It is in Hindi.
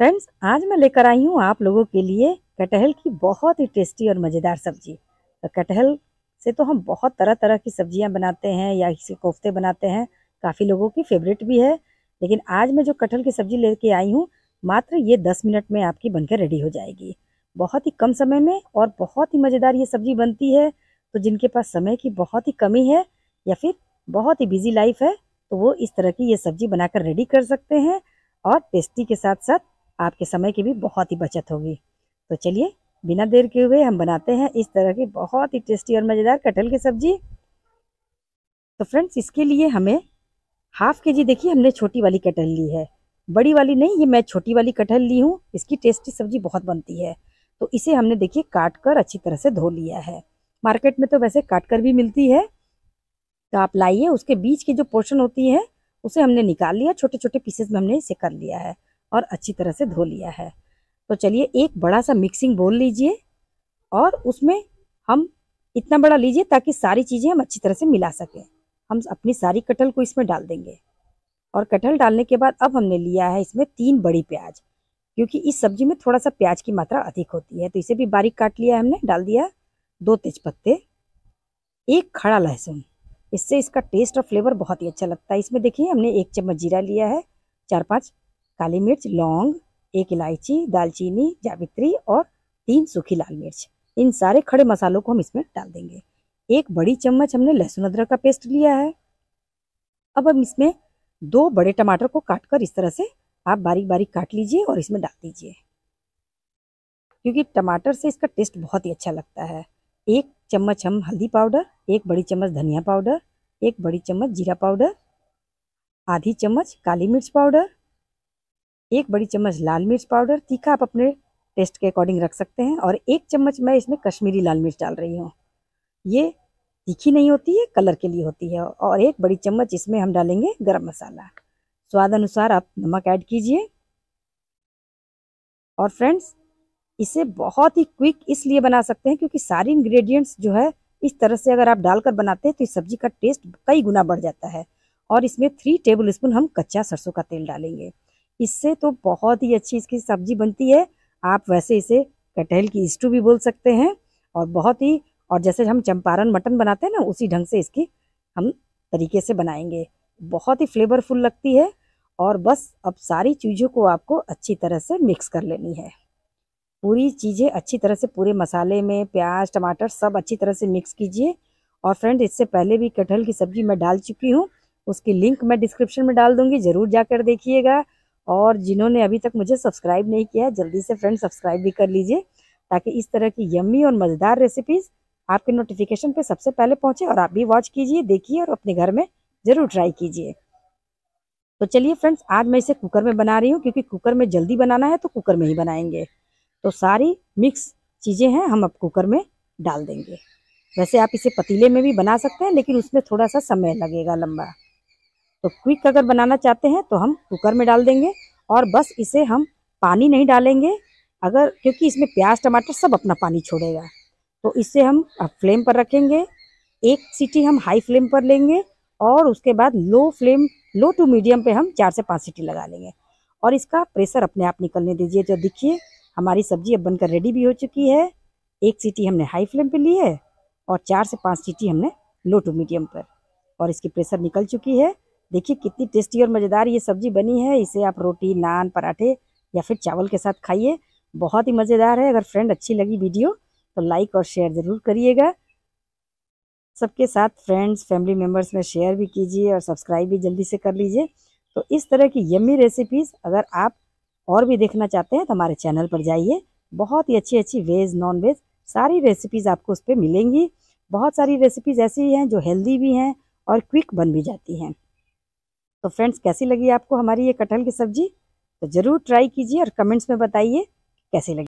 फ्रेंड्स आज मैं लेकर आई हूँ आप लोगों के लिए कटहल की बहुत ही टेस्टी और मज़ेदार सब्ज़ी। तो कटहल से तो हम बहुत तरह तरह की सब्ज़ियाँ बनाते हैं या इसे कोफ्ते बनाते हैं। काफ़ी लोगों की फेवरेट भी है। लेकिन आज मैं जो कटहल की सब्ज़ी लेके आई हूँ, मात्र ये दस मिनट में आपकी बनकर रेडी हो जाएगी। बहुत ही कम समय में और बहुत ही मज़ेदार ये सब्ज़ी बनती है। तो जिनके पास समय की बहुत ही कमी है या फिर बहुत ही बिज़ी लाइफ है तो वो इस तरह की ये सब्ज़ी बनाकर रेडी कर सकते हैं और टेस्टी के साथ साथ आपके समय की भी बहुत ही बचत होगी। तो चलिए, बिना देर के हुए हम बनाते हैं इस तरह की बहुत ही टेस्टी और मज़ेदार कटहल की सब्ज़ी। तो फ्रेंड्स, इसके लिए हमें हाफ़ के जी देखिए हमने छोटी वाली कटहल ली है। बड़ी वाली नहीं, ये मैं छोटी वाली कटहल ली हूँ, इसकी टेस्टी सब्ज़ी बहुत बनती है। तो इसे हमने, देखिए काट कर अच्छी तरह से धो लिया है। मार्केट में तो वैसे काट कर भी मिलती है। तो आप लाइए, उसके बीच की जो पोर्शन होती है, उसे हमने निकाल लिया छोटे छोटे पीसेस में हमने इसे कर लिया है। और अच्छी तरह से धो लिया है। तो चलिए एक बड़ा सा मिक्सिंग बोल लीजिए और उसमें हम इतना बड़ा लीजिए ताकि सारी चीज़ें हम अच्छी तरह से मिला सकें। हम अपनी सारी कटहल को इसमें डाल देंगे। और कटहल डालने के बाद अब हमने लिया है इसमें तीन बड़ी प्याज, क्योंकि इस सब्ज़ी में थोड़ा सा प्याज की मात्रा अधिक होती है। तो इसे भी बारीक काट लिया हमने, डाल दिया दो तेजपत्ते, एक खड़ा लहसुन। इससे इसका टेस्ट और फ्लेवर बहुत ही अच्छा लगता है। इसमें देखिए हमने एक चम्मच जीरा लिया है, चार पाँच काली मिर्च, लौंग, एक इलायची, दालचीनी, जावित्री और तीन सूखी लाल मिर्च। इन सारे खड़े मसालों को हम इसमें डाल देंगे। एक बड़ी चम्मच हमने लहसुन अदरक का पेस्ट लिया है। अब हम इसमें दो बड़े टमाटर को काट कर इस तरह से आप बारीक बारीक काट लीजिए और इसमें डाल दीजिए। क्योंकि टमाटर से इसका टेस्ट बहुत ही अच्छा लगता है। एक चम्मच हम हल्दी पाउडर, एक बड़ी चम्मच धनिया पाउडर, एक बड़ी चम्मच जीरा पाउडर, आधी चम्मच काली मिर्च पाउडर एक बड़ी चम्मच लाल मिर्च पाउडर, तीखा आप अपने टेस्ट के अकॉर्डिंग रख सकते हैं और एक चम्मच मैं इसमें कश्मीरी लाल मिर्च डाल रही हूँ। ये तीखी नहीं होती है कलर के लिए होती है और एक बड़ी चम्मच इसमें हम डालेंगे गरम मसाला। स्वाद अनुसार आप नमक ऐड कीजिए। और फ्रेंड्स इसे बहुत ही क्विक इसलिए बना सकते हैं क्योंकि सारी इंग्रेडिएंट्स जो है, इस तरह से अगर आप डालकर बनाते हैं तो इस सब्ज़ी का टेस्ट कई गुना बढ़ जाता है। और इसमें थ्री टेबल स्पून हम कच्चा सरसों का तेल डालेंगे। इससे तो बहुत ही अच्छी इसकी सब्ज़ी बनती है। आप वैसे इसे कटहल की स्टू भी बोल सकते हैं और बहुत ही, और जैसे हम चंपारण मटन बनाते हैं ना, उसी ढंग से इसकी हम तरीके से बनाएँगे। बहुत ही फ्लेवरफुल लगती है और बस अब सारी चीज़ों को आपको अच्छी तरह से मिक्स कर लेनी है। पूरी चीज़ें अच्छी तरह से, पूरे मसाले में, प्याज, टमाटर सब अच्छी तरह से मिक्स कीजिए। और फ्रेंड इससे पहले भी कटहल की सब्ज़ी मैं डाल चुकी हूँ, उसकी लिंक मैं डिस्क्रिप्शन में डाल दूँगी, ज़रूर जाकर देखिएगा। और जिन्होंने अभी तक मुझे सब्सक्राइब नहीं किया जल्दी से फ्रेंड सब्सक्राइब भी कर लीजिए, ताकि इस तरह की यम्मी और मज़ेदार रेसिपीज़ आपके नोटिफिकेशन पे सबसे पहले पहुँचे और आप भी वॉच कीजिए, देखिए और अपने घर में ज़रूर ट्राई कीजिए। तो चलिए फ्रेंड्स आज मैं इसे कुकर में बना रही हूँ, क्योंकि कुकर में जल्दी बनाना है तो कुकर में ही बनाएँगे। तो सारी मिक्स चीज़ें हैं, हम अब कुकर में डाल देंगे। वैसे आप इसे पतीले में भी बना सकते हैं, लेकिन उसमें थोड़ा सा समय लगेगा लंबा। तो क्विक अगर बनाना चाहते हैं तो हम कुकर में डाल देंगे और बस इसे हम पानी नहीं डालेंगे। अगर, क्योंकि इसमें प्याज, टमाटर सब अपना पानी छोड़ेगा। तो इसे हम फ्लेम पर रखेंगे। एक सीटी हम हाई फ्लेम पर लेंगे और उसके बाद low flame low to medium पे हम चार से पाँच सीटी लगा लेंगे। और इसका प्रेशर अपने आप निकलने दीजिए। तो देखिए, हमारी सब्ज़ी अब बनकर रेडी भी हो चुकी है। एक सीटी हमने हाई फ्लेम पे ली है और चार से पाँच सीटी हमने लो टू मीडियम पर। और इसकी प्रेशर निकल चुकी है। देखिए कितनी टेस्टी और मज़ेदार ये सब्ज़ी बनी है। इसे आप रोटी, नान, पराठे या फिर चावल के साथ खाइए। बहुत ही मज़ेदार है। अगर फ्रेंड अच्छी लगी वीडियो तो लाइक और शेयर ज़रूर करिएगा। सबके साथ फ्रेंड्स फैमिली मेंबर्स में शेयर भी कीजिए और सब्सक्राइब भी जल्दी से कर लीजिए। तो इस तरह की यम्मी रेसिपीज़ अगर आप और भी देखना चाहते हैं तो हमारे चैनल पर जाइए। बहुत ही अच्छी अच्छी वेज नॉन वेज सारी रेसिपीज़ आपको उस पर मिलेंगी। बहुत सारी रेसिपीज़ ऐसी हैं जो हेल्दी भी हैं और क्विक बन भी जाती हैं। तो फ्रेंड्स, कैसी लगी आपको हमारी ये कटहल की सब्ज़ी? तो ज़रूर ट्राई कीजिए और कमेंट्स में बताइए कैसी लगी।